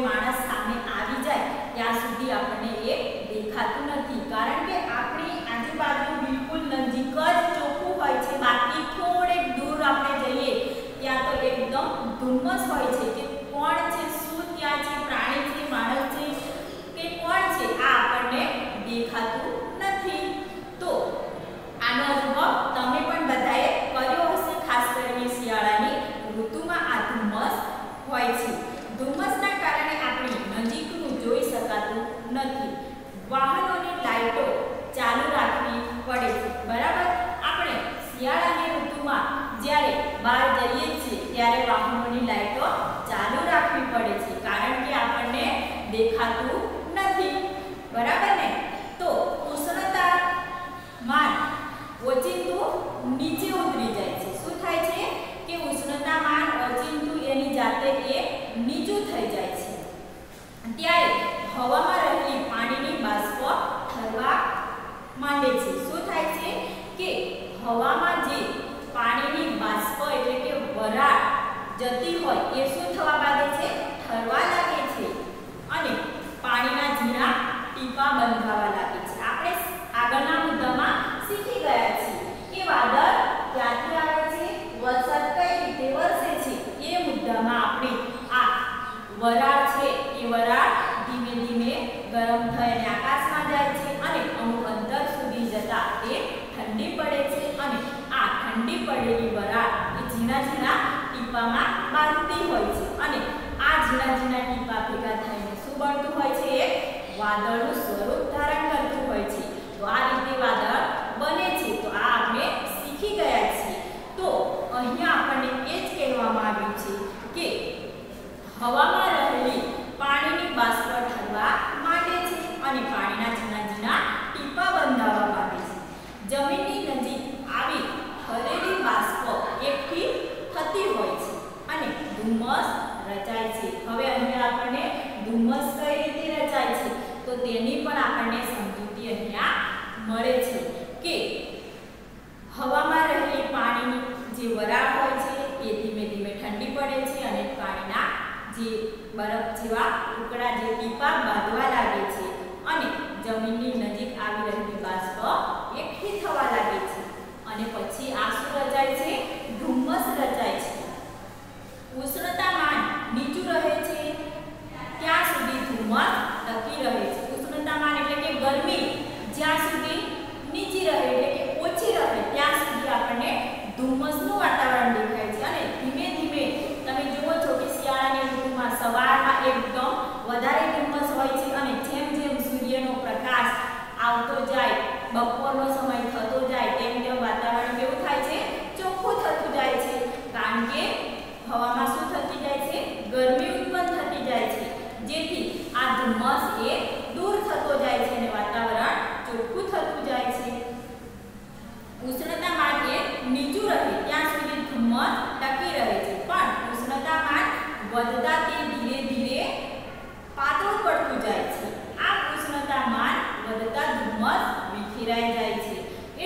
માણસ સામે આવી જાય ત્યાં સુધી આપણને એ દેખાતું ઓચિંતુ નીચે ઉતરી જાય છે. શું થાય છે? કે ઉષ્ણતા માન એની જાતે એ નીચું થઈ જાય છે. ત્યારે હવામાં રહેલી પાણીની બાષ્પ ઠરવા માંડે છે. શું થાય છે? કે હવામાં જે પાણીની બાષ્પ એટલે કે વરાળ જતી હોય એ શું થવા માંડે છે? ઠરવા લાગે છે. અને પાણીના ઝીણા ટીપા બંધાવા લાગે છે. આપણે આગળના શીખી ગયા છે કે વાદળ ક્યાંથી આવે છે? વરસાદ કઈ રીતે વરસે છે? એ મુદ્દામાં આપણે આ વરાળ છે, એ વરાળ ધીમે ધીમે ગરમ થઈને આકાશમાં જાય છે અને અમુક અંતર સુધી જતા એ ઠંડી પડે છે અને આ ઠંડી પડેલી વરાળ એ ઝીણા ઝીણા ટીપામાં બાંધતી હોય છે અને આ ઝીણા ઝીણા ટીપા ભેગા થઈને શું બનતું હોય છે? એ વાદળનું સ્વરૂપ ધારણ કરતું હોય છે. તો આ રીતે વાદળ બને છે. તો આ આપણે શીખી ગયા છીએ. તો અહીંયા આપણને એ જ કહેવામાં આવ્યું છે કે હવામાં રહેલી પાણીની બાષ્પ ઠરવા માટે છે અને પાણીના જૂના જૂના ટીપા બંધાવવા માટે છે. જમીનની નજીક આવી હરેલી બાષ્પ એકઠી થતી હોય છે અને ધુમ્મસ રચાય છે. હવે અહીંયા આપણને ધુમ્મસ કઈ રીતે રચાય છે? તો તેની પણ આપણને સમજૂતી અહીંયા મળે છે કે હવામાં રહેલી પાણીની જે વરાળ હોય છે એ ધીમે ધીમે ઠંડી પડે છે અને પાણીના જે બરફ જેવા ટુકડા જે ટીપા બાંધવા લાગે છે અને જમીનની નજીક આવી રહેલી બાષ્પ એકઠી થવા લાગે છે. અને પછી આ શું રચાય છે, ધુમ્મસ રચાય છે. ઉષ્ણતામાન નીચું રહે છે. ત્યાં સુધી ધુમ્મસ ટકી રહે છે. ઉષ્ણતામાન એટલે કે ગરમી. જ્યાં સુધી નીચી રહે એટલે કે ઓછી રહે, ત્યાં સુધી આપણને ધુમ્મસનું વાતાવરણ દેખાય છે અને ધીમે ધીમે તમે જુઓ છો કે શિયાળાની ઋતુમાં સવારમાં એકદમ વધારે ધુમ્મસ હોય છે અને જેમ જેમ સૂર્યનો પ્રકાશ આવતો જાય, બપોરનો સમય થતો જાય, તેમ તેમ વાતાવરણ કેવું થાય છે? ચોખ્ખું થતું જાય છે. કારણ કે હવામાં શું થતી જાય છે? ગરમી ઉત્પન્ન થતી જાય છે. જેથી આ ધુમ્મસ એ દૂર થતો જાય છે અને વાતાવરણ ચોખ્ખું થતું જાય છે ઉષ્ણતામાન એ નીચું રહે ત્યાં સુધી ધુમ્મસ ટકી રહે છે પણ ઉષ્ણતામાન વધતા તે ધીરે ધીરે પાતળું પડતું જાય છે આ ઉષ્ણતામાન વધતા ધુમ્મસ વિખેરાઈ જાય છે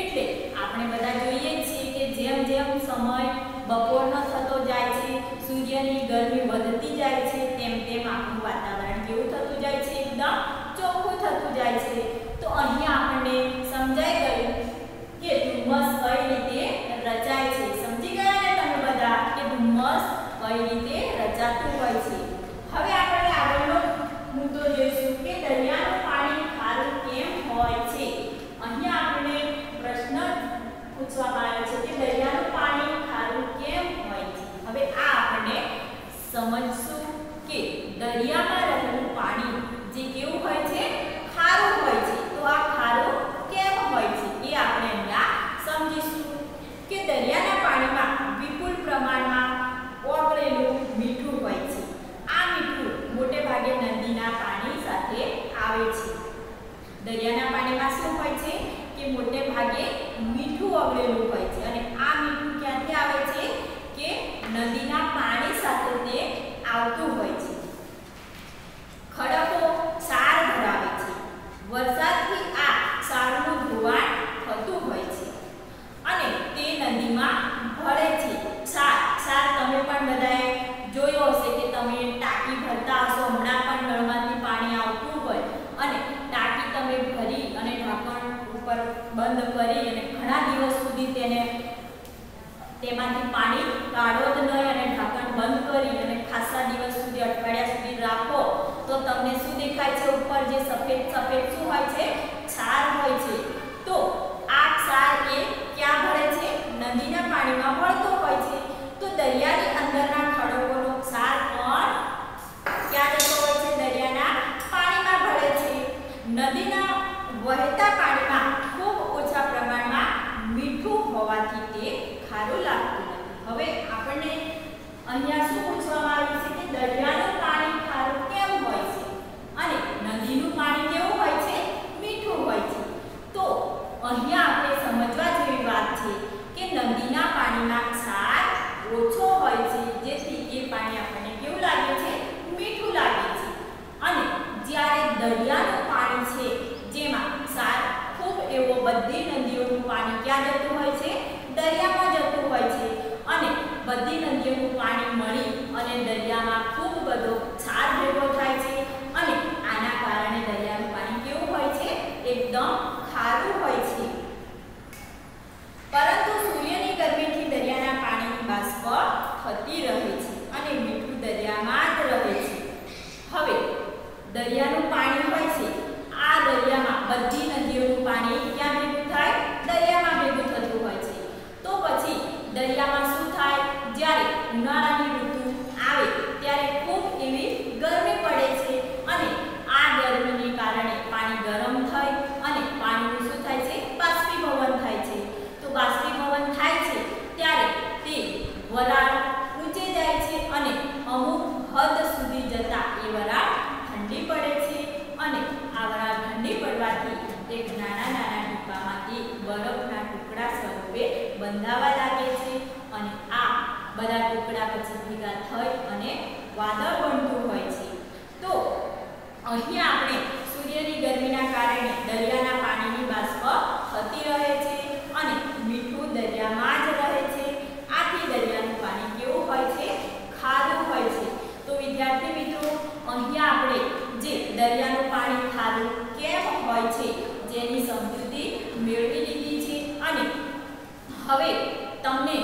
એટલે આપણે બધા જોઈએ છીએ કે જેમ જેમ સમય બપોરનો થતો જાય છે સૂર્યની ગરમી વધતી જાય છે તેમ તેમ આપણું વાતાવરણ કેવું થતું જાય છે એકદમ ચોખ્ખું થતું જાય છે તો અહીંયા આપણને સમજાઈ ગયું કે ધુમ્મસ કઈ રીતે રચાય છે સમજી ગયા ને તમે બધા કે ધુમ્મસ કઈ રીતે રચાતું હોય છે હવે આપણે આગળનો મુદ્દો જોઈશું કે દરિયાનું પાણી ખારું કેમ હોય છે અહીંયા આપણને પ્રશ્ન પૂછવામાં આવ્યો છે કે દરિયાનું પાણી ખારું કેમ હોય છે હવે આ આપણને સમજશું કે દરિયામાં રહેલું પાણી જે કેવું હોય છે ખારું હોય છે તો આ ખારું કેમ હોય છે એ આપણે અહીંયા સમજીશું કે દરિયાના પાણીમાં વિપુલ પ્રમાણમાં ઓગળેલું મીઠું હોય છે આ મીઠું મોટે ભાગે નદીના પાણી સાથે આવે છે દરિયાના પાણીમાં શું હોય છે કે મોટે ભાગે મીઠું ઓગળેલું હોય છે અને આ મીઠું ક્યાંથી આવે છે કે નદીના પાણી સાથે તે આવતું હોય છે ખડકો ક્ષાર ધરાવે છે વરસાદથી આ ક્ષારનું ધોવાણ થતું હોય છે અને તે નદીમાં ભળે છે ક્ષાર ક્ષાર તમે પણ બધાએ જોયો હશે કે તમે ટાંકી ભરતા હશો હમણાં પણ નળમાંથી પાણી આવતું હોય અને ટાંકી તમે ભરી અને ઢાંકણ ઉપર બંધ કરી અને ઘણા દિવસ સુધી તેને તેમાંથી પાણી કાઢો જ નહીં અને ઢાંકણ બંધ કરી અને ખાસા દિવસ સુધી અઠવાડિયા સુધી રાખો તો તમને શું દેખાય છે ઉપર જે સફેદ સફેદ શું હોય છે? ક્ષાર હોય છે. તો આ ક્ષાર એ ક્યાં ભળે છે? નદીના પાણીમાં ભળતો હોય છે. તો દરિયાની અંદરના ખડકોનો ક્ષાર પણ ક્યાં જતો હોય છે? દરિયાના પાણીમાં ભળે છે. નદીના વહેતા પાણીમાં ખૂબ ઓછા પ્રમાણમાં મીઠું હોવાથી તે ખારું લાગતું નથી. હવે આપણને અહીંયા શું પૂછવામાં આવ્યું છે કે દરિયાનું and that's બંધાવા લાગે છે અને આ બધા ટુકડા પછી ભેગા થઈ અને વાદળ બનતું હોય છે. તો અહીંયા આપણે સૂર્યની ગરમીના કારણે દરિયાના પાણીની બાષ્પ થતી રહે છે અને મીઠું દરિયામાં જ રહે છે. આથી દરિયાનું પાણી કેવું હોય છે? ખારું હોય છે. તો વિદ્યાર્થી મિત્રો, અહીંયા આપણે જે દરિયાનું પાણી ખારું કેમ હોય છે? જેની સમજૂતી મેળવી લીધી છે અને હવે તમને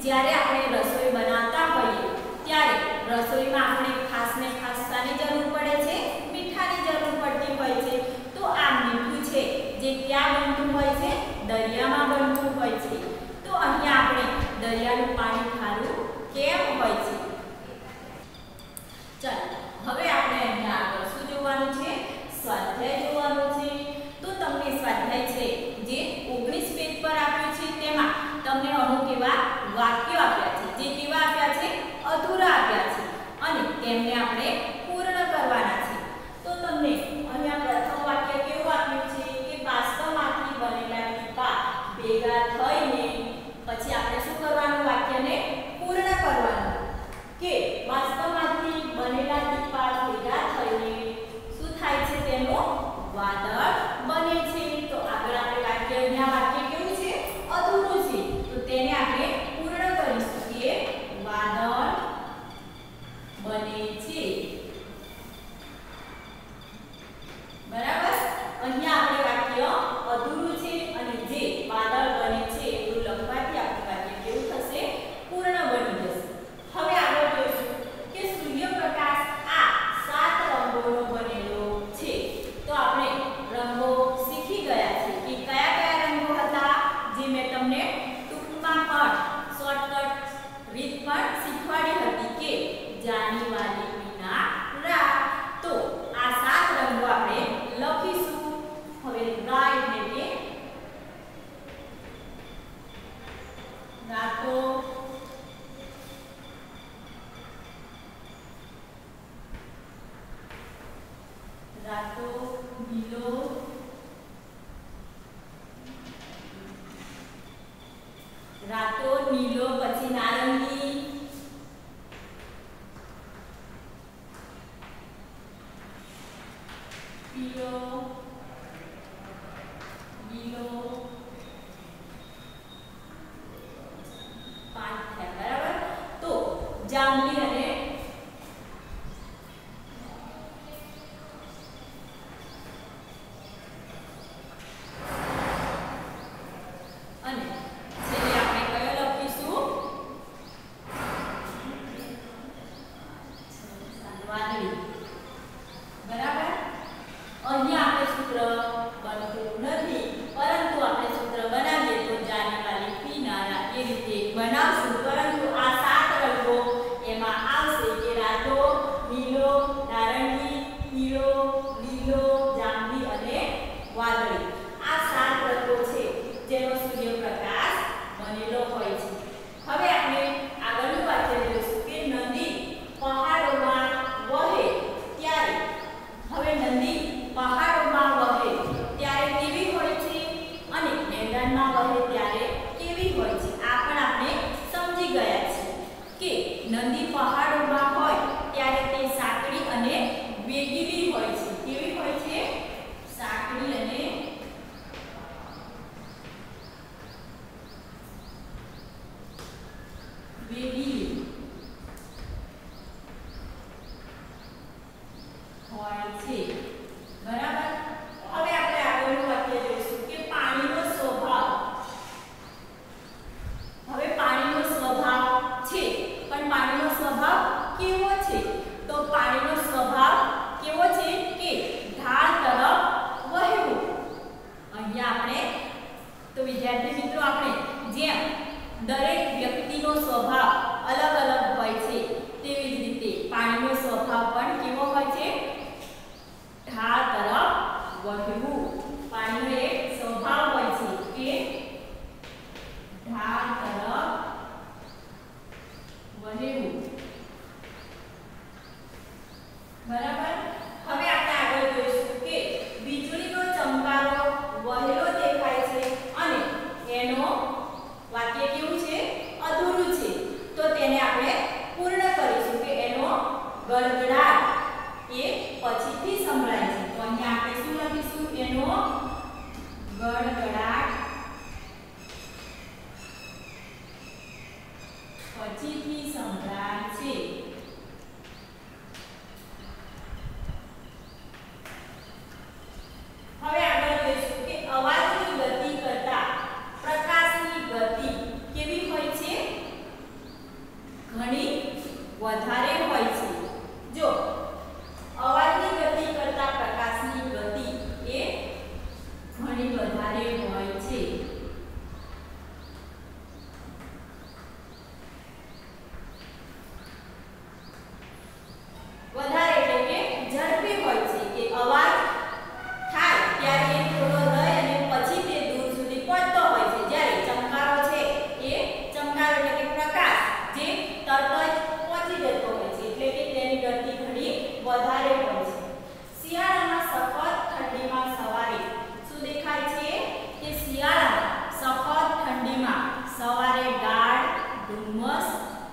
જ્યારે આપણે રસોઈ બનાવતા હોઈએ ત્યારે રસોઈમાં આપણે ખાસ ને ખાસ 可以和家。રાતો નીલો પછી નાલ વાક્ય કેવું છે? અધૂરું છે. તો તેને આપણે પૂર્ણ કરીશું કે એનો ગળગળાટ સવારે ગાઢ ધુમ્મસ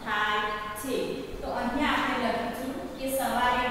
થાય છે. તો અહીંયા આપણે લખીશું કે સવારે